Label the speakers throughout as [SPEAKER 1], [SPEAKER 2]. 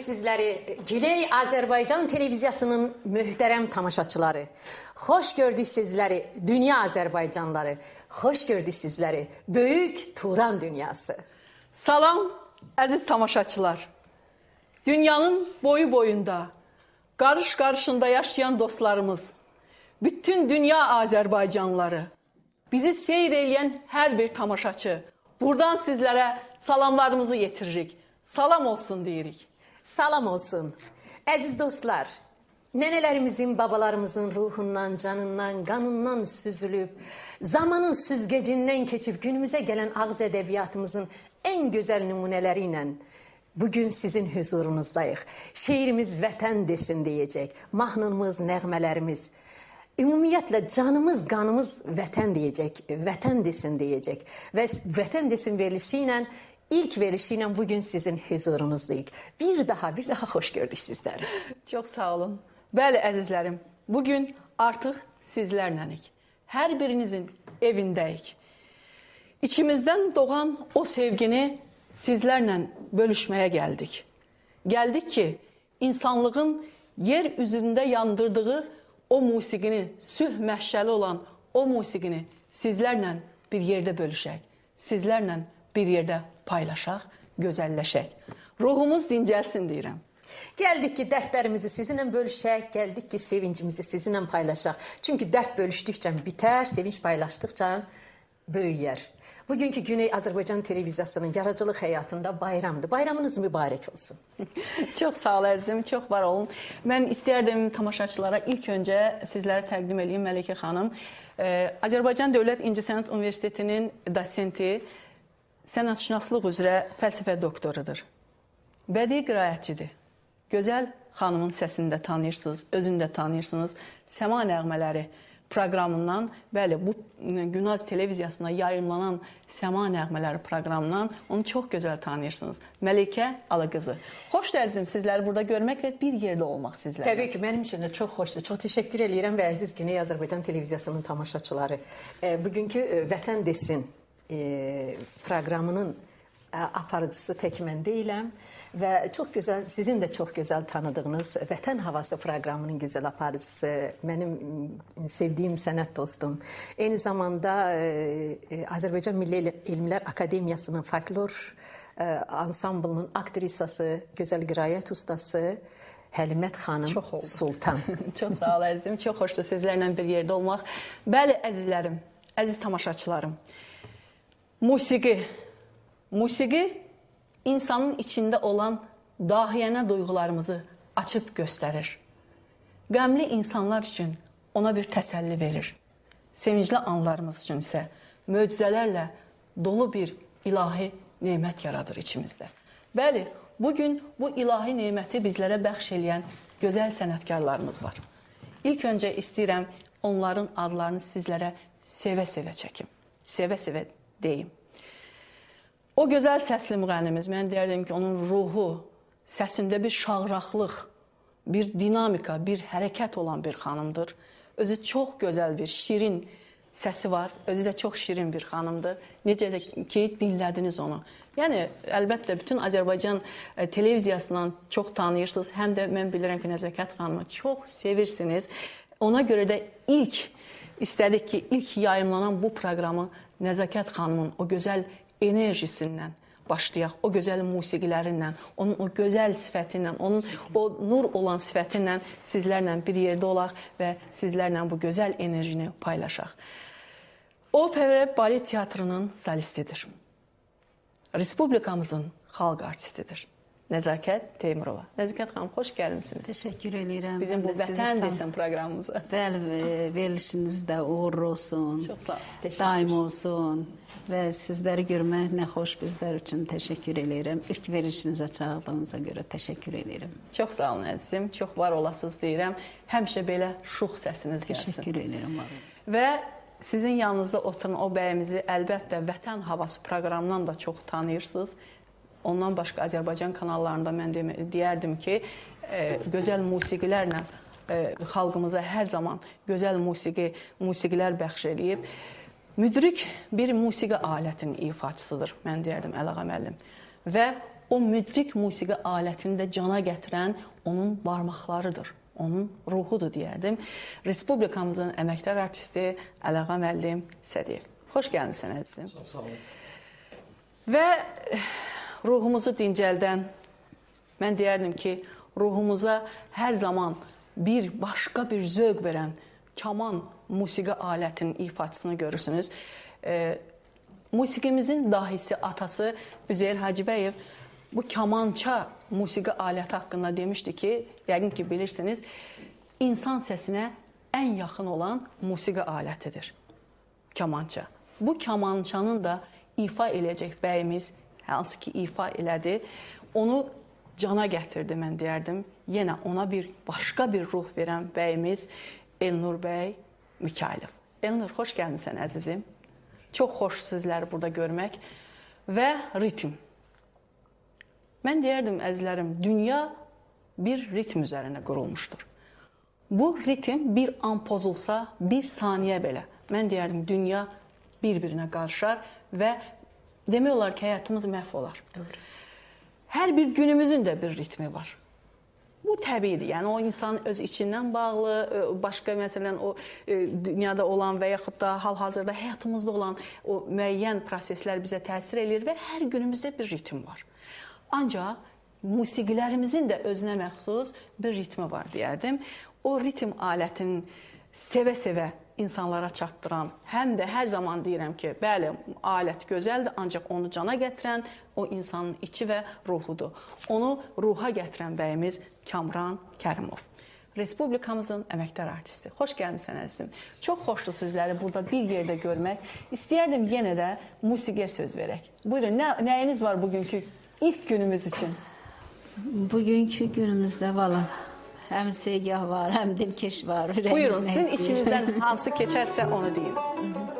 [SPEAKER 1] Sizləri. Güney Azərbaycan televiziyasının möhtərəm tamaşaçıları. Xoş gördük sizləri, dünya Azərbaycanlıları. Xoş gördük sizləri, böyük Turan dünyası.
[SPEAKER 2] Salam əziz tamaşaçılar. Dünyanın boyu boyunda, qarış qarışında yaşayan dostlarımız, bütün dünya Azərbaycanlıları, bizi seyr edən hər bir tamaşaçı, buradan sizlərə salamlarımızı yetiririk. Salam olsun deyirik.
[SPEAKER 1] Salam olsun. Əziz dostlar, nənələrimizin, babalarımızın ruhundan, canından, qanından süzülüb, zamanın süzgecindən keçib günümüzə gələn ağız ədəbiyyatımızın ən gözəl nümunələri ilə bugün sizin huzurunuzdayıq. Şeirimiz vətən desin deyəcək. Mahnımız, nəğmələrimiz Ümumiyyətlə canımız, qanımız vətən deyəcək, vətən desin deyəcək və vətən desin verilişi ilə ilk verilişi ilə bu gün sizin huzurunuzdayıq. Bir daha, bir daha xoş gördük sizləri.
[SPEAKER 2] Çox sağ olun. Bəli əzizlərim, bu gün artıq sizlərlənik. Hər birinizin evindəyik. İçimizdən doğan o sevgini sizlərlə bölüşməyə gəldik. Gəldik ki, insanlığın yer üzündə yandırdığı o musiqini, sülh məşəli olan o musiqini sizlərlə bir yerdə bölüşək. Sizlərlə bir yerdə paylaşaq, gözəlləşək. Ruhumuz dincəlsin deyirəm.
[SPEAKER 3] Gəldik ki, dərdlərimizi sizinlə bölüşək, gəldik ki, sevincimizi sizinlə paylaşaq. Çünki dərd bölüşdükcə bitər, sevinç paylaşdıqca böyüyər. Bugünkü Güney Azərbaycan televiziyasının yaradıcılıq həyatında bayramdır. Bayramınız mübarək olsun.
[SPEAKER 2] Çox sağ ol əzizim, çox var olun. Mən istərdim tamaşaçılara ilk öncə sizlərə təqdim edeyim Məlikə xanım. Ee, Azərbaycan Dövlət İncəsənət Universitetinin dosenti, sənətşünaslıq üzrə fəlsəfə doktorudur. Bədii qiraətçidir. Gözəl xanımın səsini də tanıyırsınız, özünü də tanıyırsınız. Səma nəğmələri proqramından, bəli, bu Günaz televiziyasında yayımlanan Səma nəğmələri proqramından onu çox gözəl tanıyırsınız. Məlikə Alıqızı. Xoşdur əzizim sizləri burada görmək və bir yerdə olmaq sizlərlə.
[SPEAKER 3] Təbii ki, mənim üçün də çox xoşdur. Çox təşəkkür eləyirəm və əziz Güney Azərbaycan televiziyasının tamaşaçıları. Bugünkü Vətən desin e, proqramının e, aparıcısı tək mən deyiləm və çox gözəl sizin də çox gözəl tanıdığınız Vətən havası proqramının gözəl aparıcısı mənim sevdiyim sənət dostum. Eyni zamanda e, e, Azərbaycan Milli Elmlər Akademiyasının folklor ansamblının aktrisası, gözəl qiraət ustası Həlimət xanım
[SPEAKER 2] Çox oldu.
[SPEAKER 3] Sultan.
[SPEAKER 2] çox sağ ol əzizim. Çox xoşdur sizlərlə bir yerdə olmaq. Bəli, əzizlərim, əziz tamaşaçılarım. Musiqi. Musiqi insanın içində olan dahiyənə duyğularımızı açıb göstərir. Qəmli insanlar üçün ona bir təsəlli verir. Sevincli anlarımız üçün isə möcüzələrlə dolu bir ilahi nemət yaradır içimizdə. Bəli, bu gün bu ilahi neməti bizlərə bəxş eləyən gözəl sənətkarlarımız var. İlk öncə istəyirəm onların adlarını sizlərə sevə-sevə çəkim. Sevə-sevə deyim. O gözəl səsli müğənnimiz, mən deyərdim ki, onun ruhu, səsində bir şağraqlıq, bir dinamika, bir hərəkət olan bir xanımdır. Özü çox gözəl bir, şirin səsi var. Özü də çox şirin bir xanımdır. Necə də ki, dinlədiniz onu. Yəni əlbəttə bütün Azərbaycan e, televiziyasından çox tanıyırsınız. Həm də mən bilirəm ki, Nəzakət xanımı çox sevirsiniz. Ona görə də ilk istədik ki, ilk yayımlanan bu proqramı Nəzakət xanımın o gözəl enerjisindən başlayaq. O gözəl musiqilərindən, onun o gözəl sifətindən, onun o nur olan sifətindən sizlərlə bir yerdə olaq və sizlərlə bu gözəl enerjini paylaşaq. Opera Balet Teatrının solistidir. Respublikamızın xalq artistidir. Nəzakət Teymurova. Nəzakət xanım, xoş gəlmisiniz.
[SPEAKER 4] Təşəkkür edirəm.
[SPEAKER 2] Bizim bu vətən desən proqramımıza.
[SPEAKER 4] Bəli, e, verilişiniz də uğurlu olsun.
[SPEAKER 2] Çox sağ ol.
[SPEAKER 4] Daim olsun və sizləri görmək nə xoş bizlər üçün təşəkkür edirəm. İlk verilişinizə çağırdığınıza görə təşəkkür edirəm.
[SPEAKER 2] Çox sağ olun əzizim. Çox var olasınız deyirəm. Həmişə belə şux səsiniz gəlsin.
[SPEAKER 4] Təşəkkür olun.
[SPEAKER 2] Və sizin yanınızda oturan o bəyimizi əlbəttə Vətən havası proqramından da çox tanıyırsınız. Ondan başqa Azərbaycan kanallarında mən deyərdim ki, e, gözəl musiqilərlə e, xalqımıza hər zaman gözəl musiqi, musiqilər bəxş eləyib. Müdrik bir musiqi alətinin ifaçısıdır, mən deyərdim Əlağa müəllim. Və o müdrik musiqi alətini də cana gətirən onun barmaqlarıdır onun ruhudur deyərdim. Respublikamızın əməkdar artisti Əlağa müəllim Sədiyev. Xoş gəlmisən əzizim. Çox sağ olun. Və ruhumuzu dincəldən mən deyərdim ki, ruhumuza hər zaman bir başqa bir zövq verən kaman musiqi alətinin ifaçısını görürsünüz. E, musiqimizin dahisi atası Üzeyir Hacıbəyev bu kamança musiqi aləti haqqında demişdi ki, yəqin ki bilirsiniz, insan səsinə ən yaxın olan musiqi alətidir. Kamança. Bu kamançanın da ifa eləyəcək bəyimiz hansı ki ifa elədi, onu cana gətirdi mən deyərdim. Yenə ona bir başqa bir ruh verən bəyimiz Elnur bəy Mikailov. Elnur xoş gəlmisən əzizim. Çox xoş sizləri burada görmək və ritm. Mən deyərdim əzizlərim, dünya bir ritm üzərində qurulmuşdur. Bu ritm bir an pozulsa, bir saniyə belə, mən deyərdim, dünya bir-birinə qarışar və demək olar ki, həyatımız məhv olar. Doğru. Hər bir günümüzün də bir ritmi var.
[SPEAKER 1] Bu təbiidir. Yəni o insan öz içindən bağlı, e, başqa məsələn o e, dünyada olan və yaxud da hal-hazırda həyatımızda olan o müəyyən proseslər bizə təsir eləyir və hər günümüzdə bir ritm var. Ancaq musiqilərimizin də özünə məxsus bir ritmi var deyərdim. O ritm alətinin sevə-sevə insanlara çatdıran, həm də hər zaman deyirəm ki, bəli, alət gözəldir, ancaq onu cana gətirən o insanın içi və ruhudur. Onu ruha gətirən bəyimiz Kamran Kərimov. Respublikamızın əməkdar artisti. Xoş gəlmisən əzizim. Çox xoşdur sizləri burada bir yerdə görmək. İstəyərdim yenə də musiqiyə söz verək. Buyurun, nə nəyiniz var bugünkü ilk günümüz üçün?
[SPEAKER 4] Bugünkü günümüzdə valla həm segah var, həm dilkeş var. ürəyimiz
[SPEAKER 1] Buyurun,
[SPEAKER 4] nə
[SPEAKER 1] sizin
[SPEAKER 4] istəyir.
[SPEAKER 1] içinizdən hansı keçərsə onu deyin.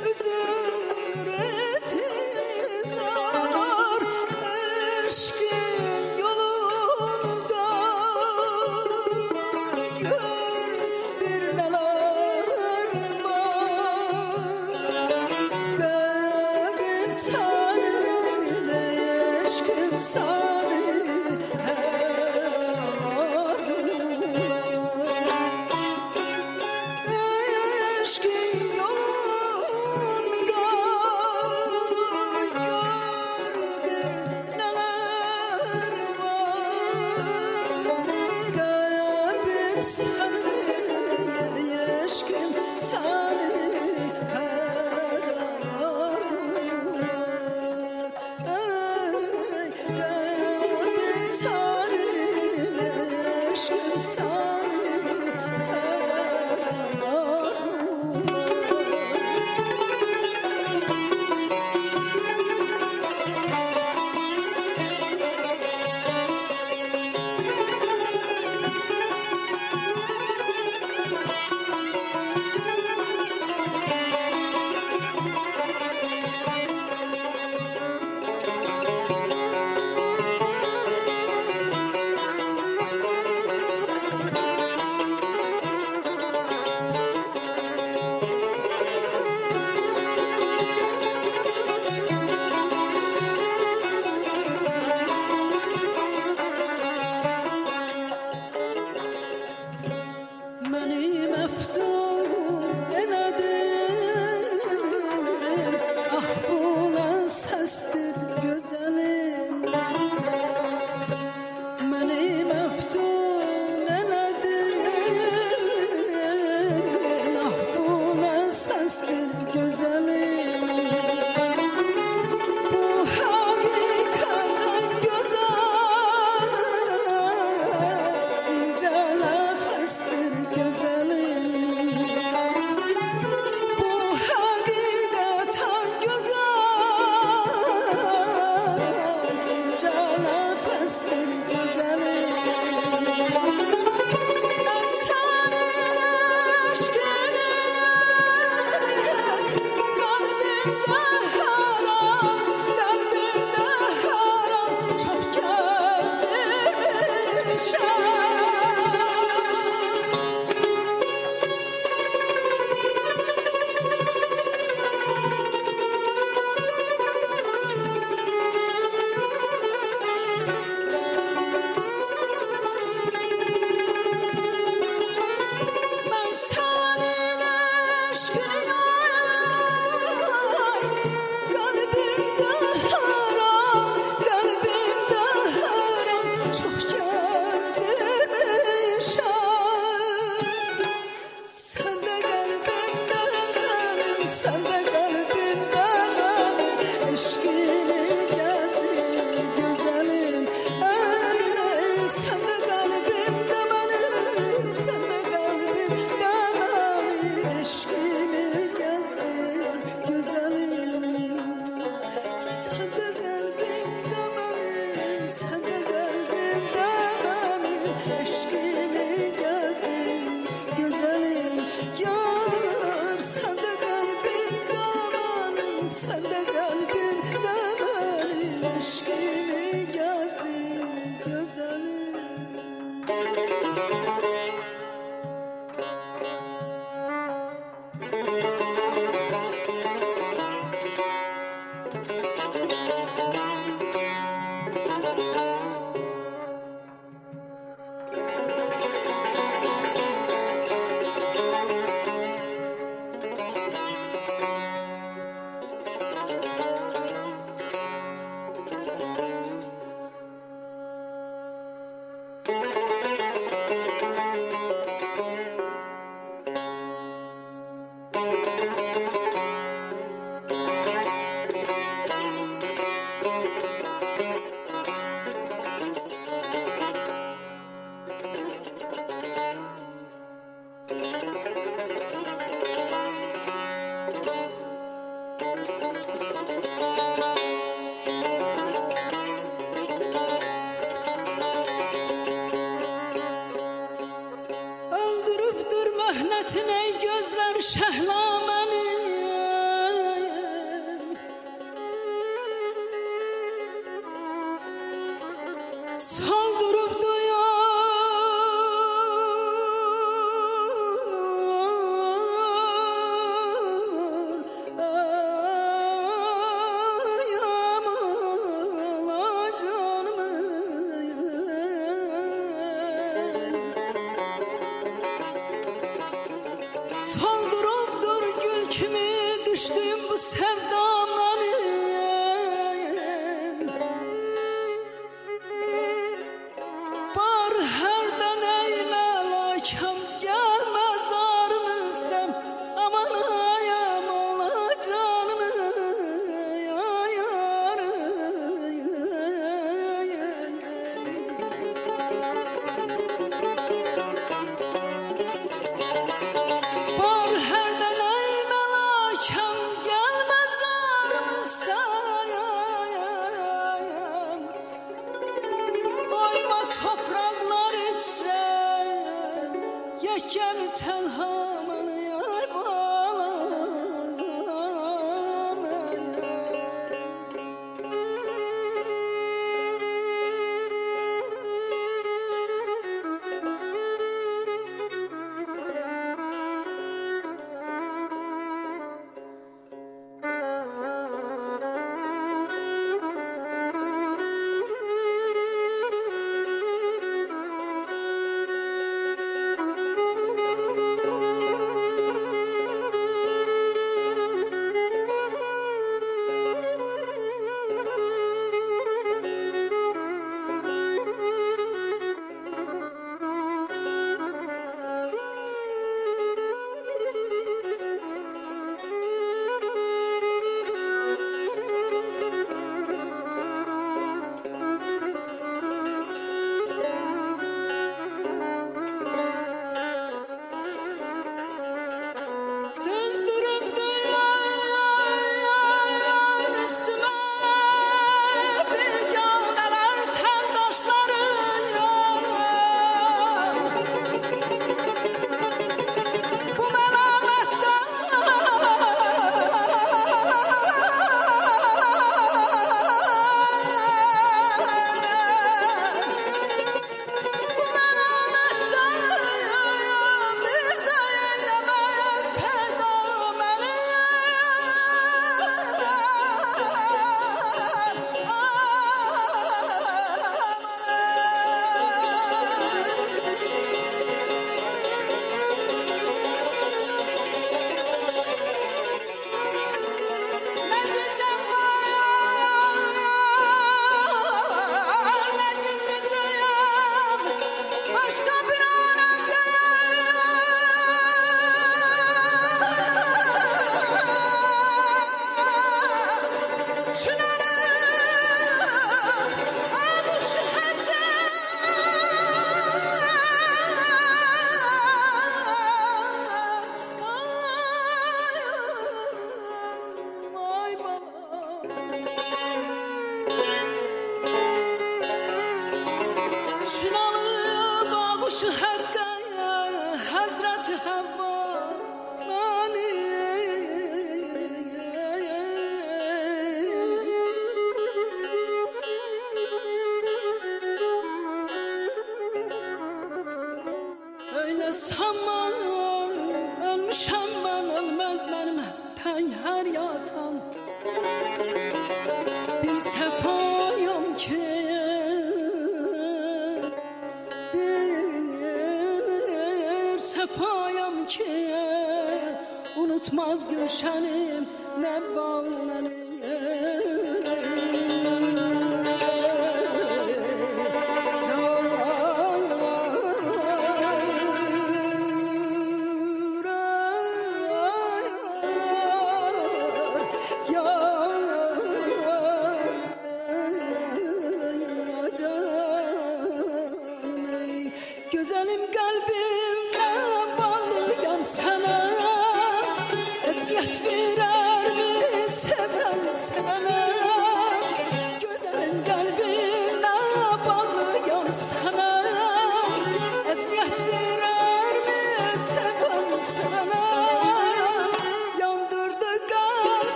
[SPEAKER 1] cefayam ki Unutmaz Gülşenim ne var ne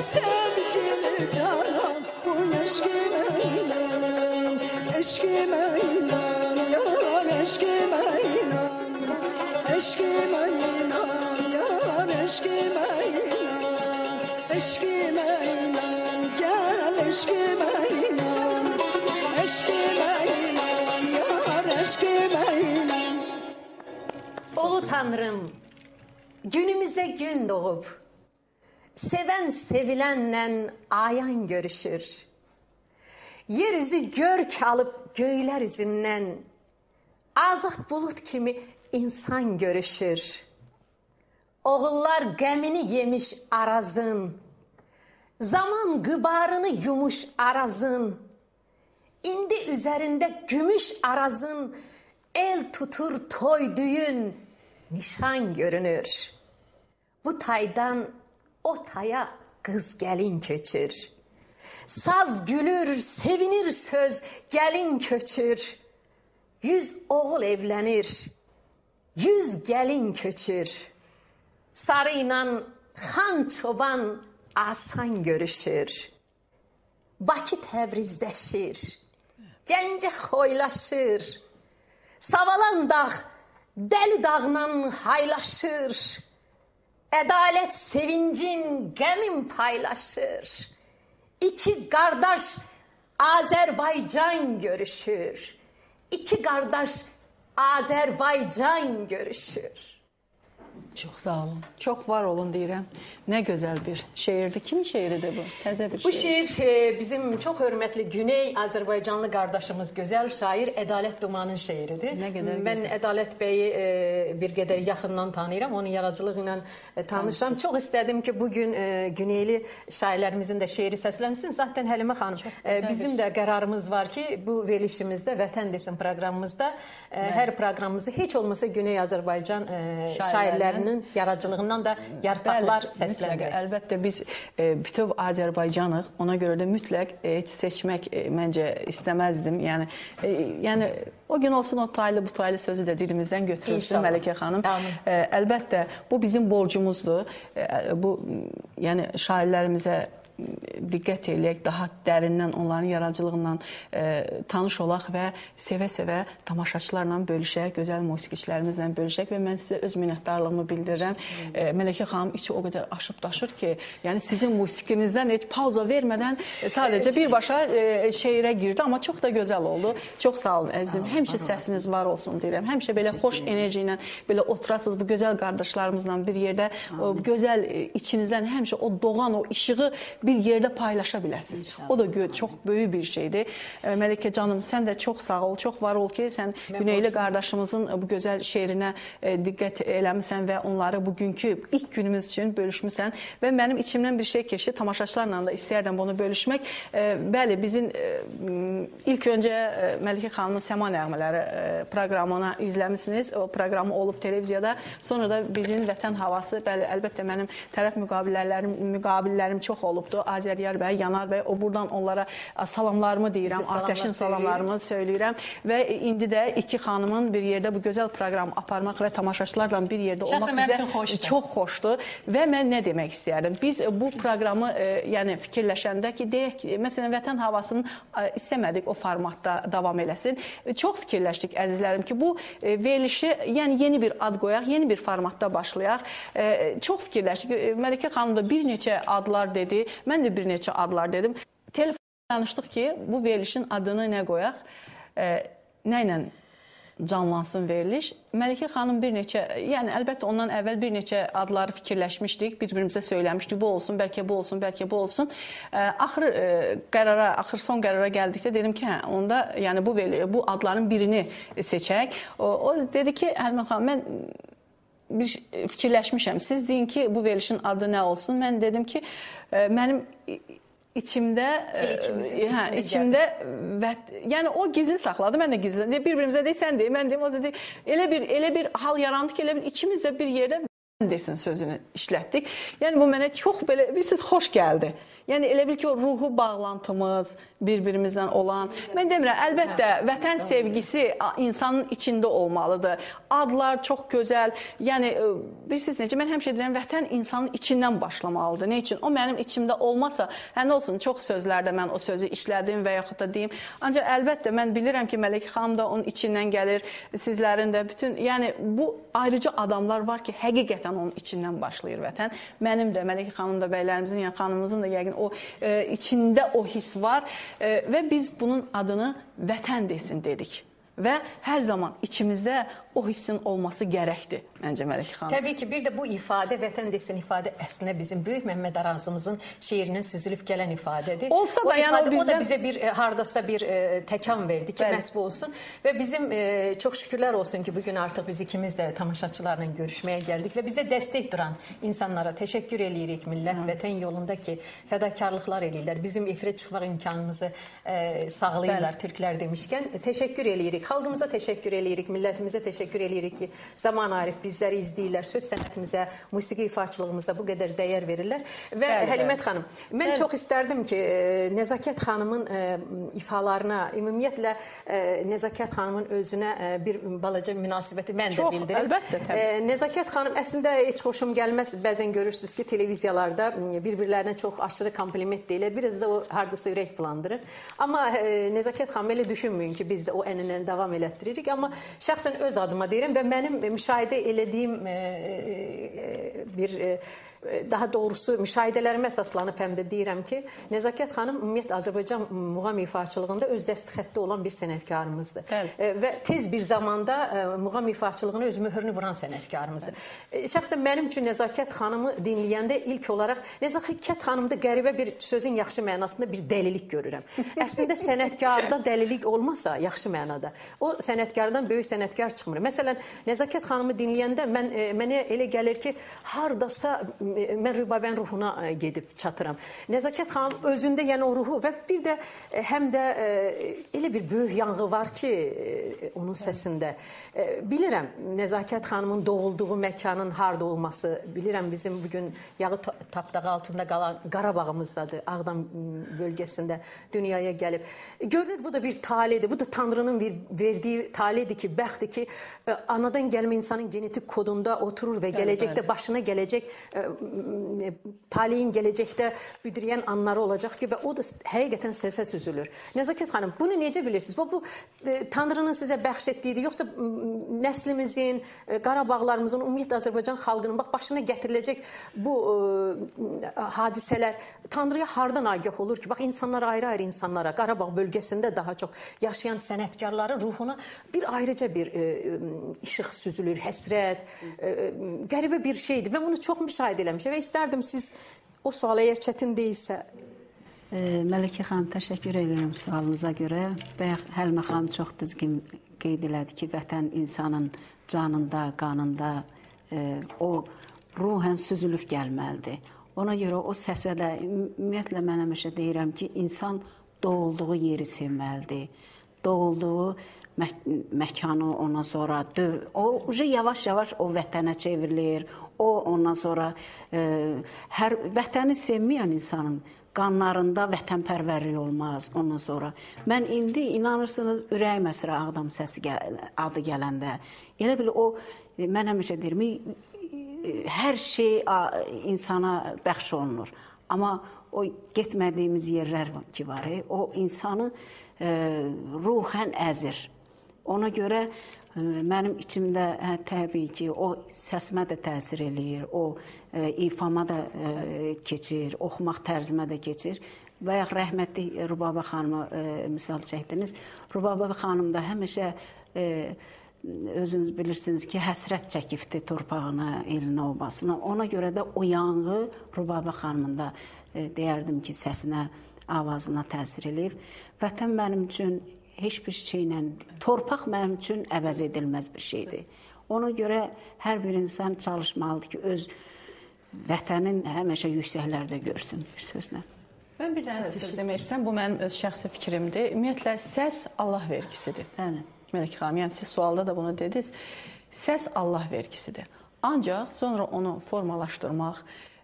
[SPEAKER 1] sevgili canan Bu eşkime inan Eşkime inan yar Eşkime inan Eşkime inan yar Eşkime inan Eşkime inan Gel eşkime inan Eşkime inan yar Eşkime inan
[SPEAKER 3] Ulu Tanrım, günümüze gün doğup, seven sevilenle ayan görüşür. Yeryüzü görk alıp göyler üzünden, azat bulut kimi insan görüşür. Oğullar gemini yemiş arazın, zaman gıbarını yumuş arazın, İndi üzerinde gümüş arazın, el tutur toy düğün, nişan görünür. Bu taydan o taya kız gelin köçür. Saz gülür, sevinir söz, gelin köçür. Yüz oğul evlenir, yüz gelin köçür. Sarı inan, xan çoban asan görüşür. Bakı təbrizləşir, gəncə xoylaşır. Savalan dağ dəli dağla haylaşır. Ədalət sevincin qəmin paylaşır. İki qardaş Azərbaycan görüşür. İki qardaş Azərbaycan görüşür.
[SPEAKER 2] Çox sağ olun. Çox var olun deyirəm. Nə gözəl bir şeirdir. Kimin şeiridir bu? Təzə bir
[SPEAKER 3] Bu
[SPEAKER 2] şeir.
[SPEAKER 3] şeir e, bizim çox hörmətli Güney Azərbaycanlı qardaşımız gözəl şair Ədalət Dumanın şeiridir.
[SPEAKER 2] Nə qədər
[SPEAKER 3] Mən
[SPEAKER 2] gözəl.
[SPEAKER 3] Ədalət bəyi e, bir qədər yaxından tanıyıram, onun yaradıcılığı ilə e, tanışam. Çox istədim ki, bu gün e, Güneyli şairlərimizin də şeiri səslənsin. Zaten Həlimə xanım, e, bizim də qərarımız var ki, bu verilişimizdə Vətən desin proqramımızda e, hər proqramımızı heç olmasa Güney Azərbaycan e, şairlərinin yaradıcılığından da yarpaqlar
[SPEAKER 2] Bəli,
[SPEAKER 3] səsləndirək.
[SPEAKER 2] mütləq. Əlbəttə biz e, bütöv Azərbaycanıq. Ona görə də mütləq e, heç seçmək e, məncə istəməzdim. Yəni e, yəni o gün olsun o taylı bu taylı sözü də dilimizdən götürülsün. Məlikə xanım. E, əlbəttə bu bizim borcumuzdur. E, bu yəni şairlərimizə diqqət eləyək, daha dərindən onların yaradıcılığından e, tanış olaq və sevə-sevə tamaşaçılarla bölüşək, gözəl musiqiçilərimizlə bölüşək və mən sizə öz minnətdarlığımı bildirirəm. E, Mələkə xanım içi o qədər aşıb daşır ki, yəni sizin musiqinizdən heç pauza vermədən sadəcə birbaşa e, şeirə girdi, amma çox da gözəl oldu. Çox sağ olun əzizim. Həmişə səsiniz var olsun deyirəm. Həmişə belə xoş enerji ilə belə oturasınız bu gözəl qardaşlarımızla bir yerdə o gözəl e, içinizdən həmişə o doğan o işığı bir yerdə paylaşa biləsiniz. O da gö- çox böyük bir şeydir. Məlikə canım, sən də çox sağ ol, çox var ol ki, sən Güneyli qardaşımızın bu gözəl şeirinə diqqət eləmisən və onları bugünkü ilk günümüz üçün bölüşmüsən və mənim içimdən bir şey keçdi. Tamaşaçılarla da istəyərdim bunu bölüşmək. Bəli, bizim ilk öncə Məlikə xanımın Səma nəğmələri proqramını izləmisiniz. O proqramı olub televiziyada. Sonra da bizim vətən havası, bəli, əlbəttə mənim tərəf müqabilələrim, müqabillərim çox olubdu. Azəriyar bəy, Yanar bəy, o buradan onlara a, salamlarımı deyirəm,
[SPEAKER 3] salamlar
[SPEAKER 2] Atəşin salamlarımı söyləyirəm və indi də iki xanımın bir yerdə bu gözəl proqramı aparmaq və tamaşaçılarla bir yerdə
[SPEAKER 3] Şəxsən
[SPEAKER 2] olmaq bizə
[SPEAKER 3] xoşdur.
[SPEAKER 2] çox xoşdur və mən nə demək istəyirəm? Biz bu proqramı e, yəni fikirləşəndə ki, deyək ki, məsələn vətən havasının e, istəmədik o formatda davam eləsin. E, Çox fikirləşdik əzizlərim ki, bu e, verilişi yəni yeni bir ad qoyaq, yeni bir formatda başlayaq. E, Çox fikirləşdik. E, Məlikə xanım da bir neçə adlar dedi, mən də bir neçə adlar dedim. Telefon danışdıq ki, bu verilişin adını nə qoyaq? E, Nə ilə canlansın veriliş. Məlikə xanım bir neçə, yəni əlbəttə ondan əvvəl bir neçə adları fikirləşmişdik, bir-birimizə söyləmişdik, bu olsun, bəlkə bu olsun, bəlkə bu olsun. Ə, axır ə, qərara, axır son qərara gəldikdə dedim ki, hə, onda yəni bu bu adların birini seçək. O, o dedi ki, Əlmə xanım, mən bir fikirləşmişəm. Siz deyin ki, bu verilişin adı nə olsun? Mən dedim ki, ə, mənim içimdə ə,
[SPEAKER 3] İlkimizin
[SPEAKER 2] hə, içimdə və yəni o gizli saxladı, mən də gizli. Bir-birimizə deyək, sən deyək, mən deyim, o dedi. Elə bir elə bir hal yarandı ki, elə bir ikimiz də bir yerdə desin sözünü işlətdik. Yəni bu mənə çox belə bilirsiniz xoş gəldi. Yəni elə bil ki, o ruhu bağlantımız bir-birimizlə olan. Mən demirəm, əlbəttə vətən sevgisi insanın içində olmalıdır. Adlar çox gözəl. Yəni ə, bilirsiniz necə mən həmişə deyirəm, vətən insanın içindən başlamalıdır. Nə üçün? O mənim içimdə olmasa, hə nə olsun, çox sözlərdə mən o sözü işlədim və yaxud da deyim. Ancaq əlbəttə mən bilirəm ki, Məlik xanım da onun içindən gəlir, sizlərin də bütün, yəni bu ayrıca adamlar var ki, həqiqətən onun içindən başlayır vətən. Mənim də Məlik xanım da, bəylərimizin, yəni xanımımızın da yəqin o e, içində o his var e, və biz bunun adını vətən desin dedik. Və hər zaman içimizdə o hissin olması gərəkdir məncə Məlik xanım.
[SPEAKER 3] Təbii ki, bir də bu ifadə vətən desin ifadə əslində bizim böyük Məmməd Arazımızın şeirindən süzülüb gələn ifadədir.
[SPEAKER 2] Olsa da,
[SPEAKER 3] o
[SPEAKER 2] yəni o
[SPEAKER 3] ifadə, o da bizə bir e, hardasa bir e, təkan verdi ki,
[SPEAKER 2] Bəli.
[SPEAKER 3] məhz bu olsun və bizim e, çox şükürlər olsun ki, bu gün artıq biz ikimiz də tamaşaçılarla görüşməyə gəldik və bizə dəstək duran insanlara təşəkkür eləyirik millət vətən yolunda ki, fədakarlıqlar eləyirlər. Bizim efirə çıxmaq imkanımızı e, sağlayırlar türklər demişkən. Təşəkkür eləyirik. Xalqımıza təşəkkür eləyirik, millətimizə təşəkkür eləyirik ki, zaman ayırıb bizləri izləyirlər, söz sənətimizə, musiqi ifaçılığımıza bu qədər dəyər verirlər. Və
[SPEAKER 2] Bəli,
[SPEAKER 3] Həlimət xanım, mən çox istərdim ki, e, Nəzakət xanımın e, ifalarına, ümumiyyətlə e, Nəzakət xanımın özünə bir balaca münasibəti mən də
[SPEAKER 2] Çox,
[SPEAKER 3] bildirim.
[SPEAKER 2] əlbəttə, təbii.
[SPEAKER 3] Nəzakət xanım əslində heç xoşum gəlməz. Bəzən görürsüz ki, televiziyalarda bir-birlərinə çox aşırı kompliment deyirlər. Biraz da o hardasa ürək bulandırır. Amma Nəzakət xanım elə düşünməyin ki, biz də o ənənəni davam elətdiririk. Amma şəxsən öz adıma deyirəm və mənim müşahidə elədiyim e, e, e, bir daha doğrusu müşahidələrimə əsaslanıb həm də deyirəm ki, Nəzakət xanım ümumiyyətlə Azərbaycan muğam ifaçılığında öz dəst xətti olan bir sənətkarımızdır.
[SPEAKER 2] Bəli.
[SPEAKER 3] E, və tez bir zamanda e, muğam ifaçılığına öz möhrünü vuran sənətkarımızdır. E, Şəxsən mənim üçün Nəzakət xanımı dinləyəndə ilk olaraq Nəzakət xanımda qəribə bir sözün yaxşı mənasında bir dəlilik görürəm. Əslində sənətkarda dəlilik olmasa yaxşı mənada, o sənətkardan böyük sənətkar çıxmır. Məsələn, Nəzakət xanımı dinləyəndə mən e, mənə elə gəlir ki, hardasa e, mən Rübabənin ruhuna e, gedib çatıram. Nəzakət xanım özündə yəni o ruhu və bir də e, həm də e, elə bir böyük yanğı var ki, onun səsində. Bilirəm Nəzakət xanımın doğulduğu məkanın harda olması, bilirəm bizim bu gün yağı ta- tapdağı altında qalan Qarabağımızdadır, Ağdam bölgəsində dünyaya gəlib. Görünür bu da bir taledir. Bu da Tanrının bir verdiyi taledir ki, bəxtdir ki, anadan gəlmə insanın genetik kodunda oturur və gələcəkdə başına gələcək taleyin gələcəkdə büdrəyən anları olacaq ki, və o da həqiqətən səsə süzülür. Nəzakət xanım, bunu necə bilirsiniz? Bu, bu e, Tanrının sizə bəxş etdiyidir, yoxsa nəslimizin, e, Qarabağlarımızın, ümumiyyətlə Azərbaycan xalqının bax başına gətiriləcək bu e, hadisələr Tanrıya hardan agah olur ki, bax insanlar ayrı-ayrı insanlara, Qarabağ bölgəsində daha çox yaşayan sənətkarların ruhuna bir ayrıca bir e, işıq süzülür, həsrət, e, qəribə bir şeydir. Mən bunu çox müşahidə eləmişəm və istərdim siz O sual əgər çətin deyilsə,
[SPEAKER 4] E, Məlikə xanım, təşəkkür edirəm sualınıza görə. Bayaq Həlmə xanım çox düzgün qeyd elədi ki, vətən insanın canında, qanında, e, o ruhən süzülüb gəlməlidir. Ona görə o səsə də ümumiyyətlə mən həmişə deyirəm ki, insan doğulduğu yeri sevməlidir. Doğulduğu mək məkanı ondan sonra o uje yavaş-yavaş o vətənə çevrilir. O ondan sonra e, hər vətəni sevməyən insanın qanlarında vətənpərvərlik olmaz. Ondan sonra mən indi inanırsınız ürəyim əsrə Ağdam səsi gəl adı gələndə elə bil o e, mən həmişə deyirəm e, hər şey insana bəxş olunur. Amma o getmədiyimiz yerlər ki var, e, o insanı e, ruhən əzir. Ona görə e, mənim içimdə hə, təbii ki, o səsimə də təsir eləyir, o e, ifama da e, keçir, oxumaq tərzimə də keçir. Bayaq rəhmətli Rubaba xanımı e, misal çəkdiniz. Rubaba xanım da həmişə e, özünüz bilirsiniz ki, həsrət çəkibdi torpağına, elinə, obasına. Ona görə də o yanğı Rubaba xanımın da e, deyərdim ki, səsinə, avazına təsir eləyib. Vətən mənim üçün heç bir şeylə, torpaq mənim üçün əvəz edilməz bir şeydir. Ona görə hər bir insan çalışmalıdır ki, öz vətənin həmişə yüksəklərdə görsün bir sözlə.
[SPEAKER 2] Mən bir dənə söz demək istəyirəm. Bu mənim öz şəxsi fikrimdir. Ümumiyyətlə səs Allah vergisidir.
[SPEAKER 4] Bəli.
[SPEAKER 2] Məlik xanım, yəni siz sualda da bunu dediniz. Səs Allah vergisidir. Ancaq sonra onu formalaşdırmaq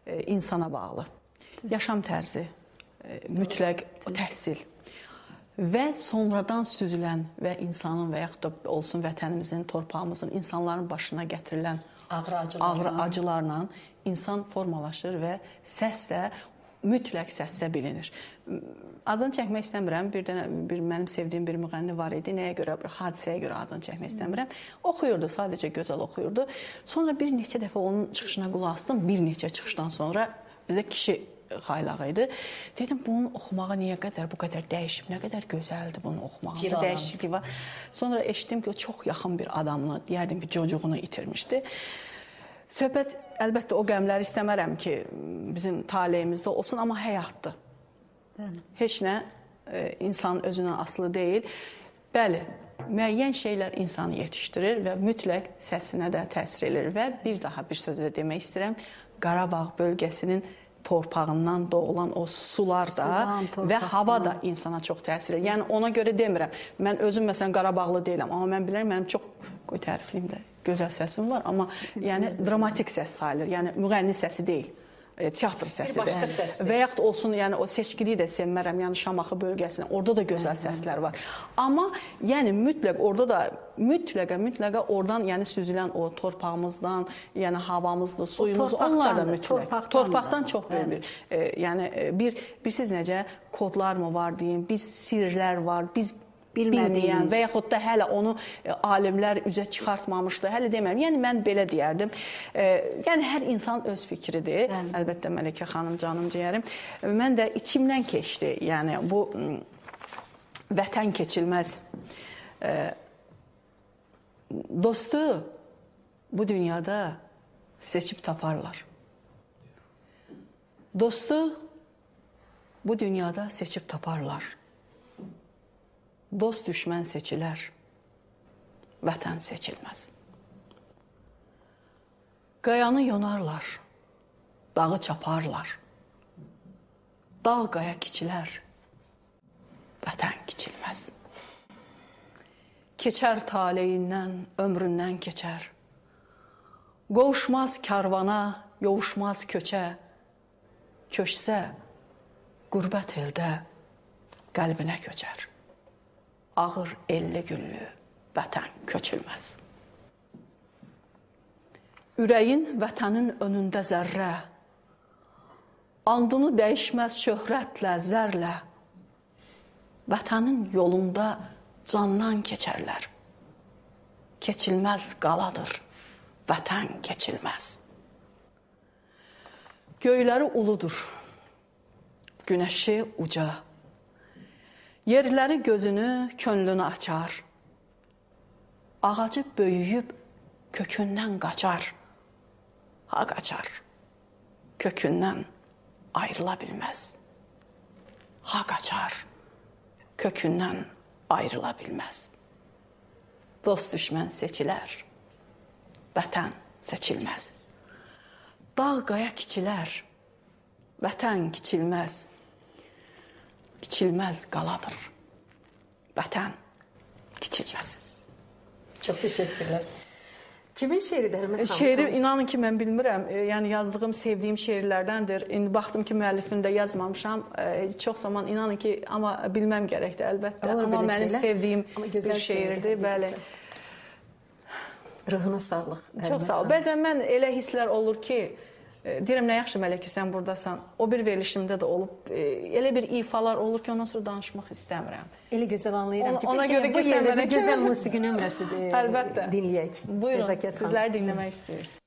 [SPEAKER 2] e, insana bağlı. Yaşam tərzi, e, mütləq təhsil və sonradan süzülən və insanın və yaxud da olsun vətənimizin, torpağımızın, insanların başına gətirilən
[SPEAKER 3] ağır acılarla,
[SPEAKER 2] ağır acılarla insan formalaşır və səs də mütləq səsdə bilinir. Adını çəkmək istəmirəm. Bir dənə bir mənim sevdiyim bir müğənni var idi. Nəyə görə? Bir hadisəyə görə adını çəkmək istəmirəm. Oxuyurdu, sadəcə gözəl oxuyurdu. Sonra bir neçə dəfə onun çıxışına qulaq asdım. Bir neçə çıxışdan sonra bizə kişi xaylağı idi. Dedim bunun oxumağı niyə qədər bu qədər dəyişib, nə qədər gözəldir bunun oxumağı.
[SPEAKER 3] Cilalan.
[SPEAKER 2] Dəyişiklik var. Sonra eşitdim ki, o çox yaxın bir adamla, deyərdim ki, çocuğunu itirmişdi. Söhbət əlbəttə o qəmləri istəmərəm ki, bizim taleyimizdə olsun, amma həyatdır.
[SPEAKER 4] Bəli.
[SPEAKER 2] Heç nə e, insanın özündən asılı deyil. Bəli, müəyyən şeylər insanı yetişdirir və mütləq səsinə də təsir edir və bir daha bir söz də demək istəyirəm. Qarabağ bölgəsinin torpağından doğulan o sular da
[SPEAKER 4] Sudan,
[SPEAKER 2] və
[SPEAKER 4] torpaqdan.
[SPEAKER 2] hava da insana çox təsir edir. Yəni ona görə demirəm. Mən özüm məsələn Qarabağlı deyiləm, amma mən bilirəm mənim çox qoy tərifliyim də gözəl səsim var, amma yəni dramatik səs sayılır. Yəni müğənni səsi deyil. E, teatr səsidir.
[SPEAKER 3] başqa səsdir.
[SPEAKER 2] Və yaxud olsun, yəni o seçkiliyi də sevmərəm. Yəni Şamaxı bölgəsində orada da gözəl səslər var. Amma yəni mütləq orada da mütləqə mütləqə oradan yəni süzülən o torpağımızdan, yəni havamızdır, suyumuz, onlar da mütləq.
[SPEAKER 4] torpaqdan
[SPEAKER 2] Torpaqdan
[SPEAKER 4] da.
[SPEAKER 2] çox böyük bir e, yəni e, bir birsiz necə kodlar mı var deyim, biz sirlər var, biz
[SPEAKER 4] Bilmədiyimiz.
[SPEAKER 2] bilməyən və yaxud da hələ onu e, alimlər üzə çıxartmamışdı. Hələ demirəm. Yəni mən belə deyərdim. E, yəni hər insan öz fikridir.
[SPEAKER 4] Bəli.
[SPEAKER 2] Əlbəttə Məlikə xanım canım ciyərim. E, Mən də içimdən keçdi. Yəni bu vətən keçilməz dostu bu dünyada seçib taparlar. Dostu bu dünyada seçib taparlar. Dost düşmən seçilər. Vətən seçilməz. Qayanı yonarlar. Dağı çaparlar. Dağ qaya kiçilər. Vətən kiçilməz. Keçər taleyindən, ömründən keçər. Qovuşmaz karvana, yovuşmaz köçə. Köçsə qurbət eldə qəlbinə köçər. Ağır elli güllü vətən köçülməz. Ürəyin vətənin önündə zərrə. Andını dəyişməz şöhrətlə, zərlə. Vətənin yolunda candan keçərlər. Keçilməz qaladır. Vətən keçilməz. Göyləri uludur. Günəşi uca. Yerləri gözünü, könlünü açar. Ağacı böyüyüb kökündən qaçar. Ha qaçar. Kökündən ayrıla bilməz. Ha qaçar, kökündən ayrıla bilməz. Dost düşmən seçilər, vətən seçilməz. Dağ qaya kiçilər, vətən kiçilməz. Kiçilməz qaladır. Vətən kiçilməz.
[SPEAKER 3] Çok teşekkürler. Kimin şiiridir Hürmet Hanım?
[SPEAKER 2] Şeiri inanın ki mən bilmirəm. E, Yəni yazdığım, sevdiyim şeirlərdəndir. İndi baxdım ki, müəllifini də yazmamışam. E, Çox zaman inanın ki, amma bilməm gərəkdir əlbəttə.
[SPEAKER 3] Olur
[SPEAKER 2] amma mənim
[SPEAKER 3] şeylər.
[SPEAKER 2] sevdiyim
[SPEAKER 3] Amma
[SPEAKER 2] bir şeirdir, bəli.
[SPEAKER 3] Ruhuna sağlıq.
[SPEAKER 2] Çox sağ ol. Bəzən mən elə hisslər olur ki, e, deyirəm nə yaxşı mələk ki, sən burdasan. O bir verilişimdə də olub. e, Elə bir ifalar olur ki, ondan sonra danışmaq istəmirəm.
[SPEAKER 3] Elə gözəl anlayıram
[SPEAKER 2] Ona-
[SPEAKER 3] ki,
[SPEAKER 2] ona
[SPEAKER 3] peki
[SPEAKER 2] görə
[SPEAKER 3] bu
[SPEAKER 2] ki, sən
[SPEAKER 3] yerdə bir gözəl musiqi nömrəsidir.
[SPEAKER 2] Əlbəttə.
[SPEAKER 3] Dinləyək.
[SPEAKER 2] Buyurun,
[SPEAKER 3] Nəzakət
[SPEAKER 2] sizləri dinləmək istəyirəm.